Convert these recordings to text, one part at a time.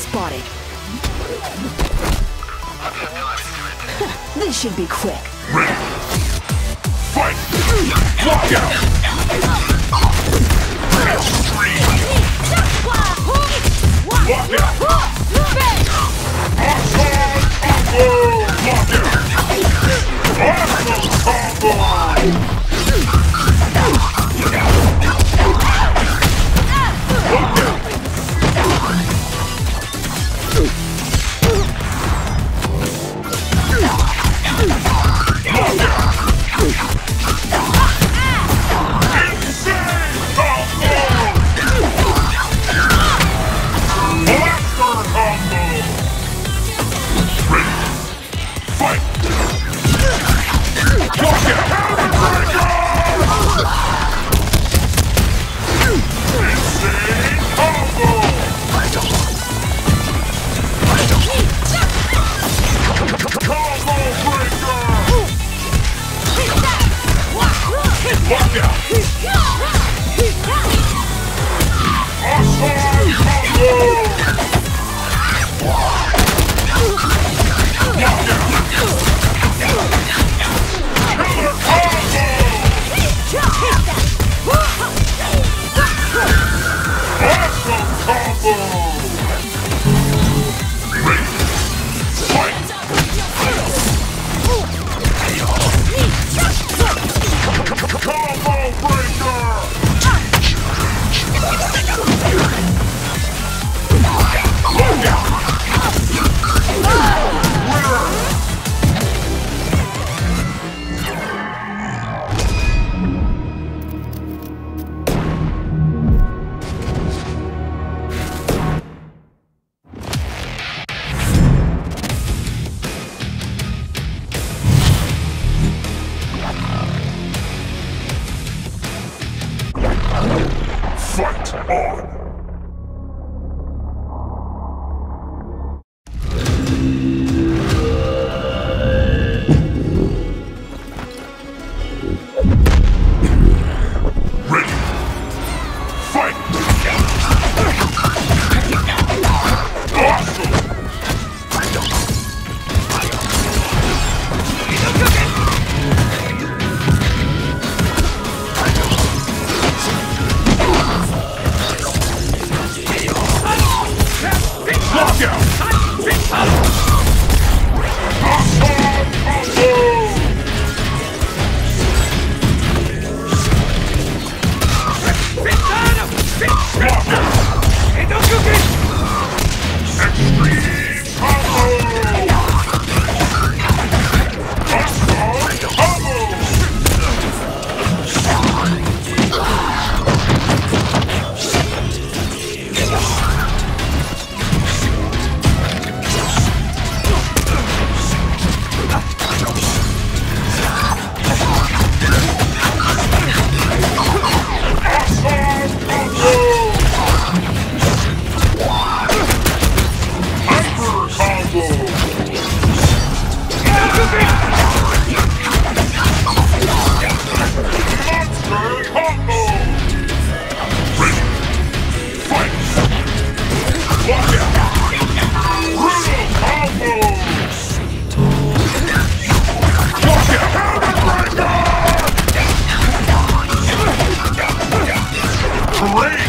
spotted. this should be quick. Lockdown! Lockdown! Great!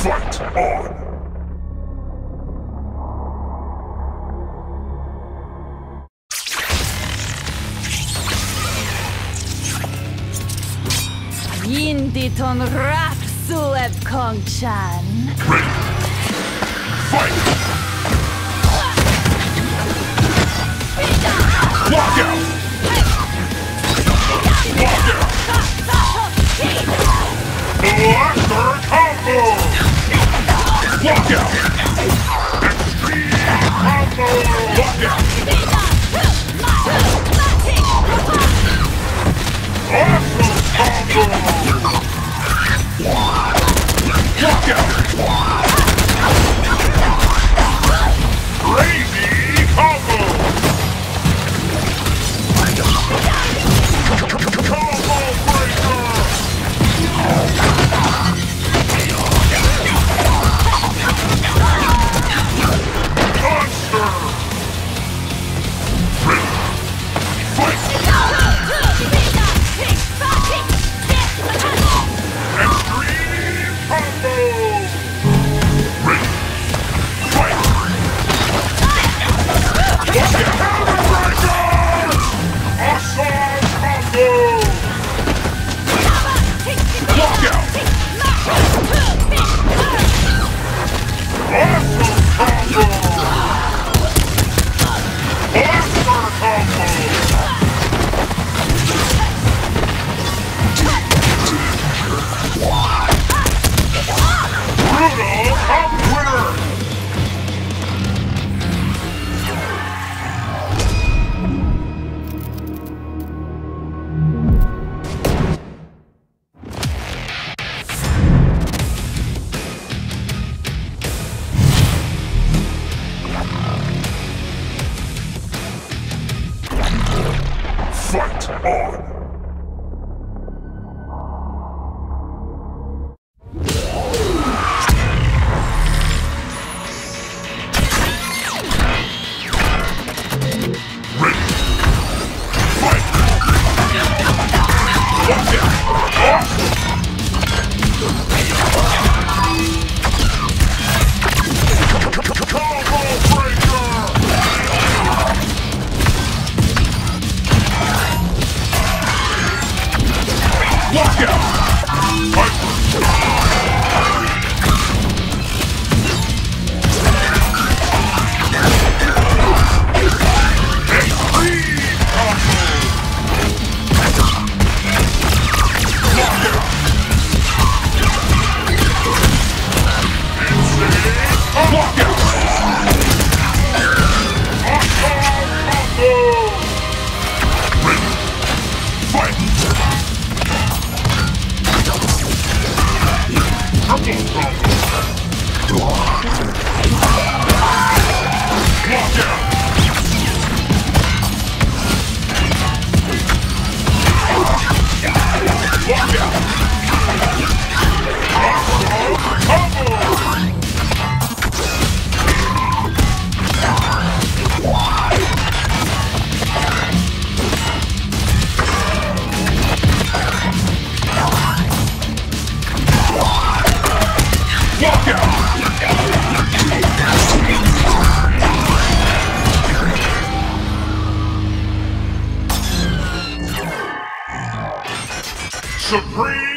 Fight on! Yinditon Rapsuleb Kongchan. Ready. Fight! Walk out! Lockout. Lockout. Blaster combo! Lockout! Extreme combo! Lockout! Supreme!